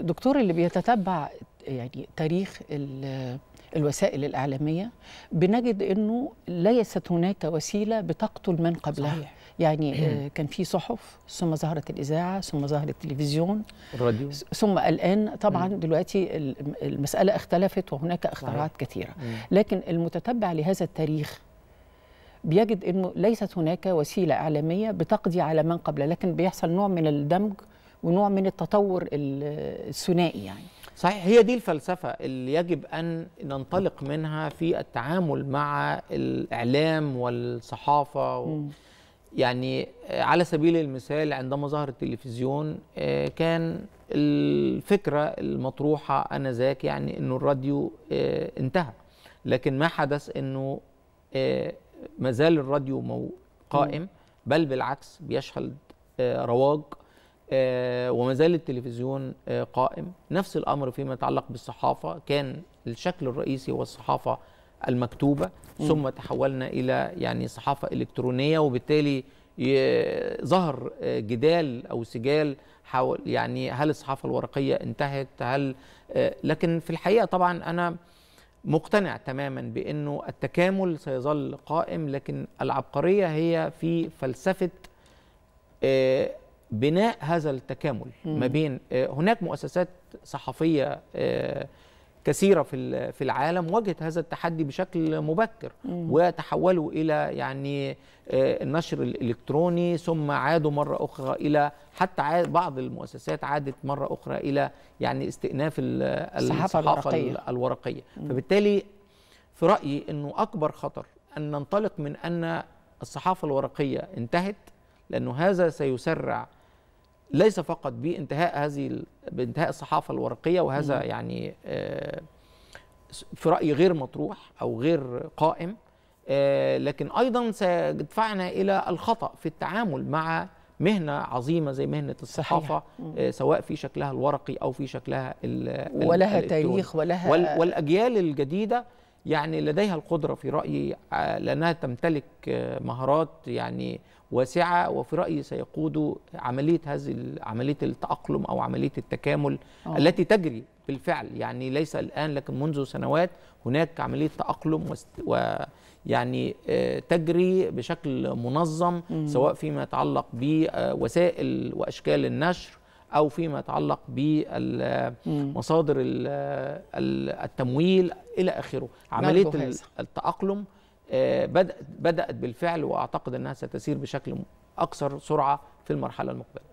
دكتور اللي بيتتبع يعني تاريخ الوسائل الإعلامية بنجد أنه ليست هناك وسيلة بتقتل من قبلها. صحيح. يعني كان في صحف ثم ظهرت الإذاعة ثم ظهر التلفزيون. الراديو. ثم الآن طبعا دلوقتي المسألة اختلفت وهناك اختراعات كثيرة. لكن المتتبع لهذا التاريخ بيجد أنه ليست هناك وسيلة إعلامية بتقضي على من قبلها لكن بيحصل نوع من الدمج ونوع من التطور الثنائي يعني. صحيح هي دي الفلسفة اللي يجب أن ننطلق منها في التعامل مع الإعلام والصحافة و... يعني على سبيل المثال عندما ظهر التلفزيون كان الفكرة المطروحة أنذاك يعني أنه الراديو انتهى. لكن ما حدث أنه ما زال الراديو قائم بل بالعكس بيشهد رواج وما زال التلفزيون قائم. نفس الأمر فيما يتعلق بالصحافة. كان الشكل الرئيسي هو الصحافة المكتوبة. ثم تحولنا إلى يعني صحافة إلكترونية وبالتالي ظهر جدال أو سجال حول يعني هل الصحافة الورقية انتهت؟ هل لكن في الحقيقة طبعا أنا مقتنع تماما بأنه التكامل سيظل قائم لكن العبقرية هي في فلسفة بناء هذا التكامل ما بين هناك مؤسسات صحفية كثيرة في في العالم واجهت هذا التحدي بشكل مبكر وتحولوا إلى يعني النشر الإلكتروني ثم عادوا مرة أخرى إلى حتى عاد بعض المؤسسات عادت مرة أخرى إلى يعني استئناف الصحافة الورقية, الورقية. فبالتالي في رأيي إنه أكبر خطر أن ننطلق من أن الصحافة الورقية انتهت لأنه هذا سيسرع ليس فقط بانتهاء هذه بانتهاء الصحافة الورقية وهذا. يعني في رأيي غير مطروح أو غير قائم لكن أيضا سيدفعنا إلى الخطأ في التعامل مع مهنة عظيمة زي مهنة الصحافة صحيح. سواء في شكلها الورقي أو في شكلها ولها تاريخ ولها والأجيال الجديدة يعني لديها القدرة في رايي لأنها تمتلك مهارات يعني واسعة وفي رأيي سيقودوا عملية هذه عملية التأقلم أو عملية التكامل أوه. التي تجري بالفعل يعني ليس الآن لكن منذ سنوات هناك عملية تأقلم ويعني تجري بشكل منظم م. سواء فيما يتعلق بوسائل وأشكال النشر أو فيما يتعلق بمصادر التمويل إلى آخره. عملية التأقلم بدات بدأت بالفعل وأعتقد إنها ستسير بشكل أكثر سرعة في المرحلة المقبلة.